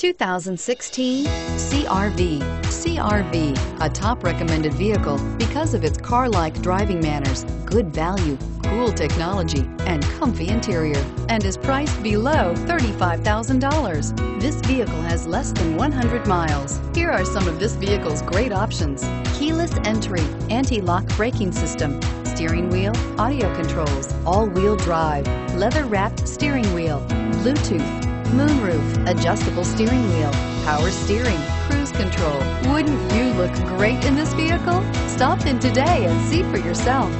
2016 CRV. CRV, a top recommended vehicle because of its car-like driving manners, good value, cool technology, and comfy interior, and is priced below $35,000. This vehicle has less than 100 miles. Here are some of this vehicle's great options. Keyless entry, anti-lock braking system, steering wheel, audio controls, all-wheel drive, leather-wrapped steering wheel, Bluetooth, moonroof, adjustable steering wheel, power steering, cruise control. Wouldn't you look great in this vehicle? Stop in today and see for yourself.